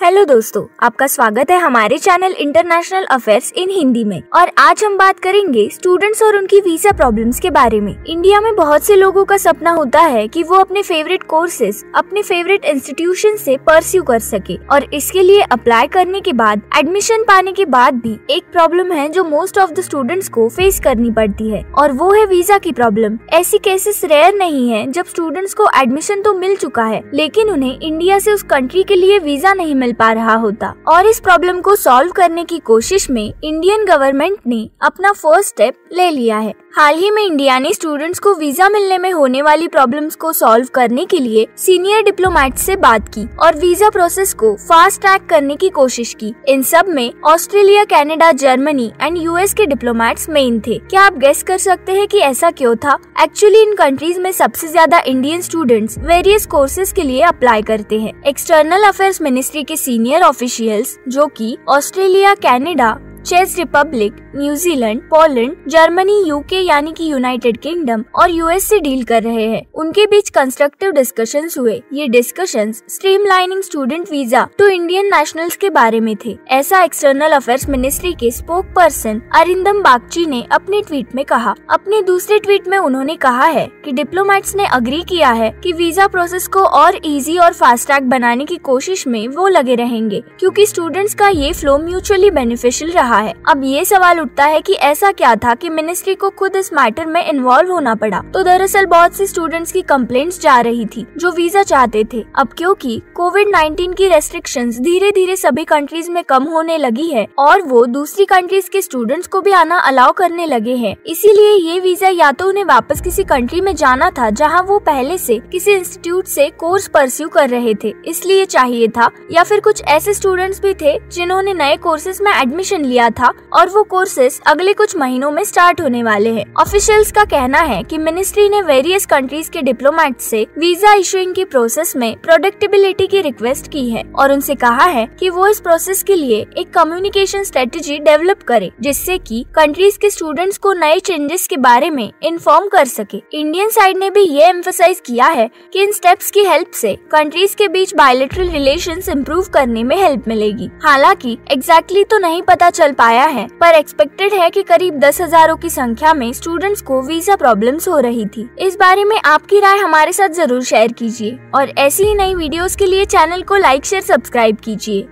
Hello दोस्तों, आपका स्वागत है हमारे channel international affairs in Hindi में। और आज हम बात करेंगे स्टूडेंट्स और उनकी वीज़ा प्रॉब्लम्स के बारे में। इंडिया में बहुत से लोगों का सपना होता है कि वो अपने फेवरेट कोर्सेज अपने फेवरेट इंस्टीट्यूशन से परस्यू कर सके। और इसके लिए अप्लाई करने के बाद एडमिशन पाने के बाद भी एक प्रॉब्लम है जो मोस्ट ऑफ़ द स्टूडेंट्स को फेस करनी पड़ती है। और वो है वीज़ा की प्रॉब्लम ऐसी केसेस रेयर नहीं है जब स्टूडेंट्स को एडमिशन तो मिल चुका है, लेकिन उन्हें इंडिया से उस कंट्री के लिए वीज़ा नहीं मिल पा रहा होता। और इस प्रॉब्लम को सॉल्व करने की कोशिश में इंडियन गवर्नमेंट ने अपना फ़र्स्ट स्टेप ले लिया है। हाल ही में इंडिया ने स्टूडेंट्स को वीज़ा मिलने में होने वाली प्रॉब्लम्स को सॉल्व करने के लिए सीनियर डिप्लोमेट से बात की और वीज़ा प्रोसेस को फास्ट ट्रैक करने की कोशिश की। इन सब में Australia Canada Germany and US के डिप्लोमेट्स मेन थे। क्या आप गेस कर सकते हैं कि ऐसा क्यों था? एक्चुअली इन कंट्रीज़ में सबसे ज़्यादा इंडियन स्टूडेंट्स वेरियस कोर्सेज के लिए अप्लाई करते हैं। एक्सटर्नल अफेयर्स मिनिस्ट्री के सीनियर ऑफिशियल्स जो कि Australia Canada check Republic New Zealand Poland Germany UK यानी कि यूनाइटेड किंगडम और यूएस से डील कर रहे हैं। उनके बीच कंस्ट्रक्टिव डिस्कशंस हुए। ये discussions streamlining student visa to Indian nationals के बारे में थे। ऐसा एक्सटर्नल अफेयर्स मिनिस्ट्री के स्पोक पर्सन अरिंदम बागची ने अपने ट्वीट में कहा। अपने दूसरे ट्वीट में उन्होंने कहा है कि डिप्लोमेट्स ने अग्री किया है कि वीज़ा प्रोसेस को और इजी और फास्ट ट्रैक बनाने की कोशिश में वो लगे रहेंगे, क्योंकि स्टूडेंट्स का ये फ्लो म्यूचुअली बेनिफिशियल रहा। रहा है। अब ये सवाल उठता है कि ऐसा क्या था कि मिनिस्ट्री को खुद इस मैटर में इन्वॉल्व होना पड़ा। तो दरअसल बहुत से स्टूडेंट्स की कंप्लेंट्स जा रही थी, जो वीज़ा चाहते थे। अब क्योंकि कोविड 19 की रेस्ट्रिक्शंस धीरे धीरे सभी कंट्रीज़ में कम होने लगी है, और वो दूसरी कंट्रीज़ के स्टूडेंट्स को भी आना अलाउ करने लगे है। इसीलिए ये वीज़ा या तो उन्हें वापस किसी कंट्री में जाना था, जहाँ वो पहले से किसी इंस्टीट्यूट से कोर्स परस्यू कर रहे थे। इसलिए चाहिए था, या फिर कुछ ऐसे स्टूडेंट्स भी थे, जिन्होंने नए कोर्सेज में एडमिशन लिया किया था और वो कोर्सेज अगले कुछ महीनों में स्टार्ट होने वाले हैं। ऑफिशियल्स का कहना है कि मिनिस्ट्री ने वेरियस कंट्रीज़ के डिप्लोमेट से वीज़ा इशुइंग की प्रोसेस में प्रोडक्टेबिलिटी की रिक्वेस्ट की है और उनसे कहा है कि वो इस प्रोसेस के लिए एक कम्युनिकेशन स्ट्रेटेजी डेवलप करे, जिससे कि कंट्रीज़ के स्टूडेंट्स को नए चेंजेस के बारे में इन्फॉर्म कर सके। इंडियन साइड ने भी ये एम्फोसाइज किया है कि इन स्टेप्स की हेल्प से कंट्रीज़ के बीच बायोलिट्रल रिलेशन इम्प्रूव करने में हेल्प मिलेगी। हालाँकि एग्जैक्टली exactly तो नहीं पता चल पाया है, पर एक्सपेक्टेड है कि करीब दस हज़ारों की संख्या में स्टूडेंट्स को वीज़ा प्रॉब्लम्स हो रही थी। इस बारे में आपकी राय हमारे साथ ज़रूर शेयर कीजिए और ऐसी ही नई वीडियोस के लिए चैनल को लाइक शेयर सब्सक्राइब कीजिए।